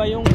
iba yung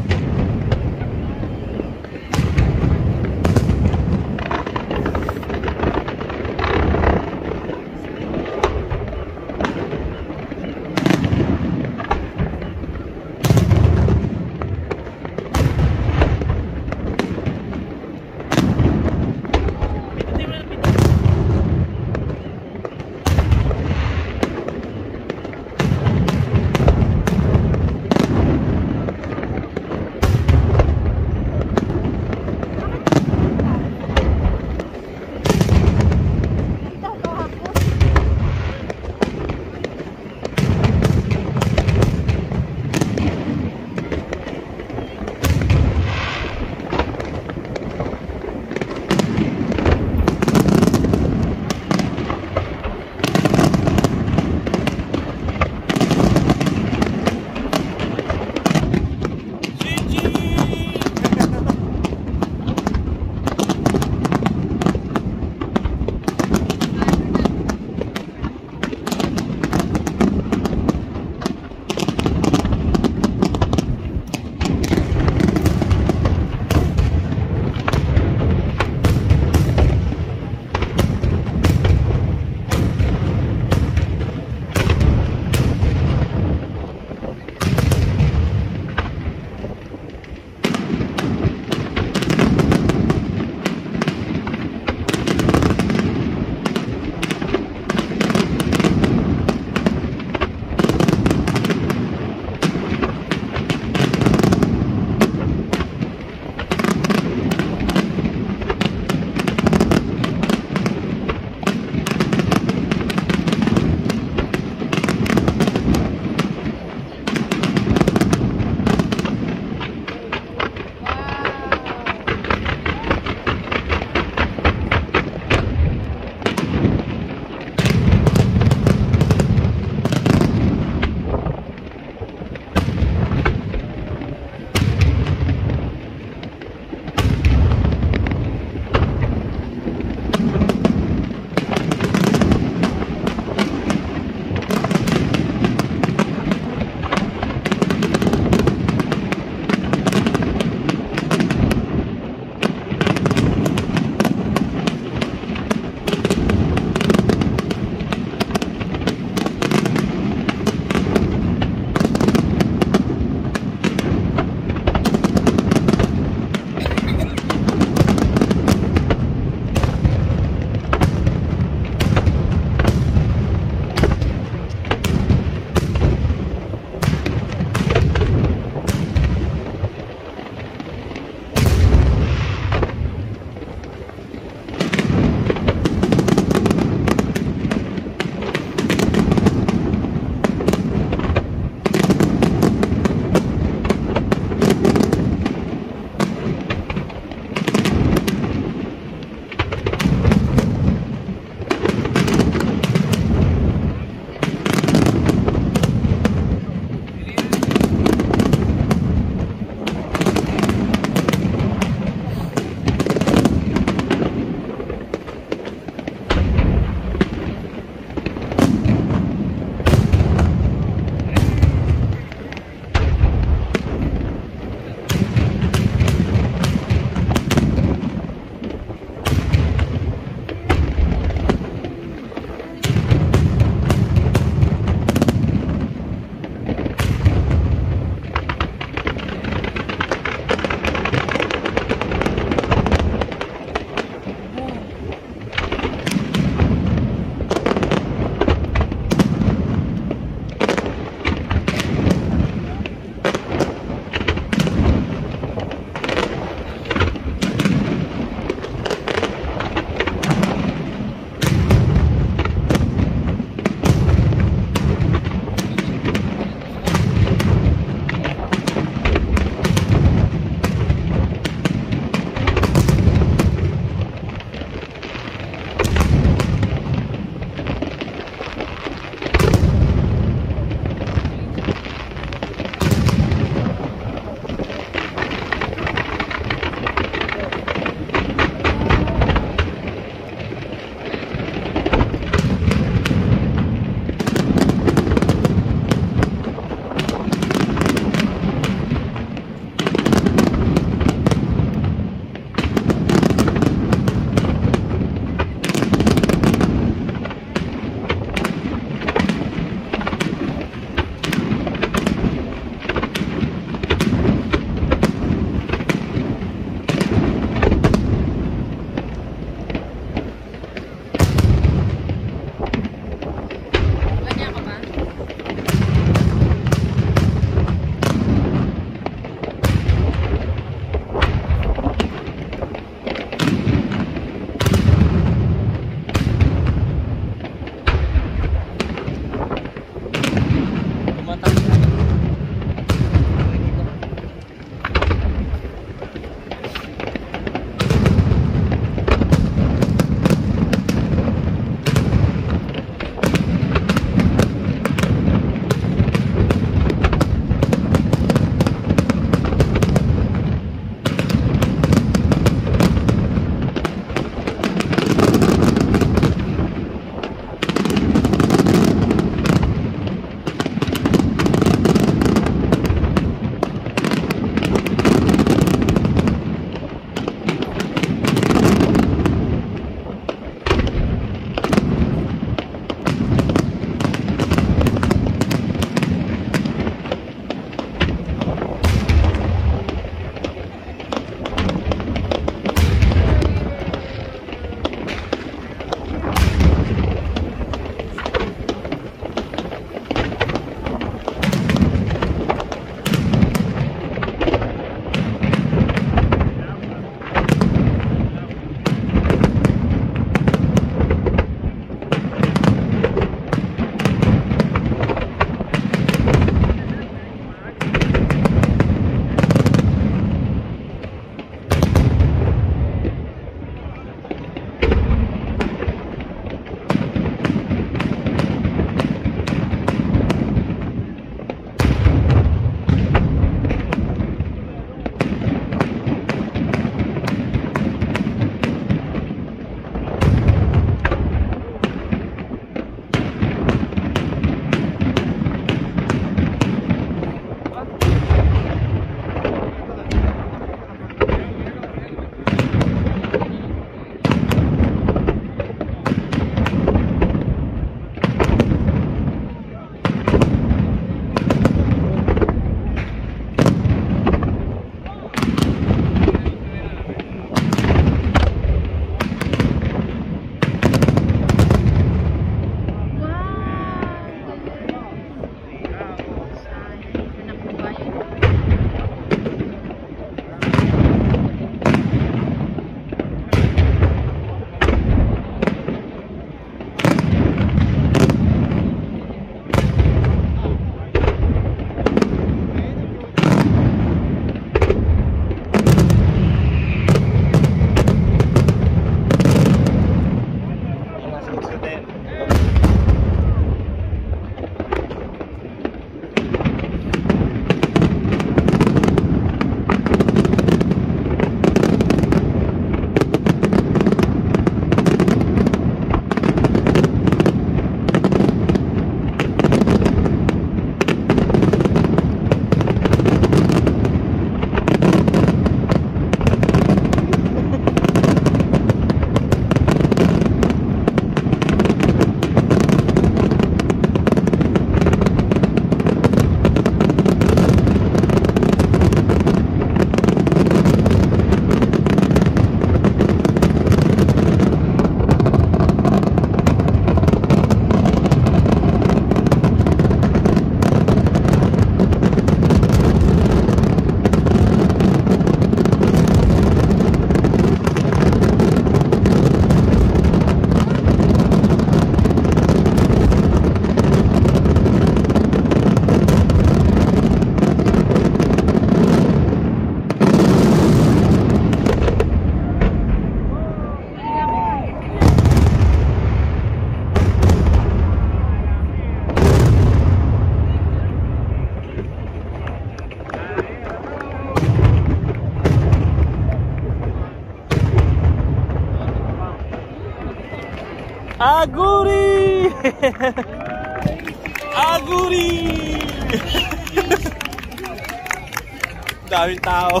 tao.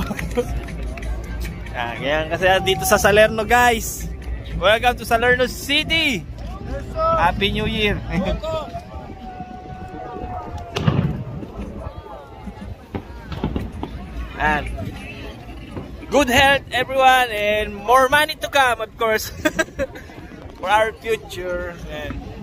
Yan, ganyan kasi dito sa Salerno guys. Welcome to Salerno City! Happy New Year! and good health everyone and more money to come of course for our future and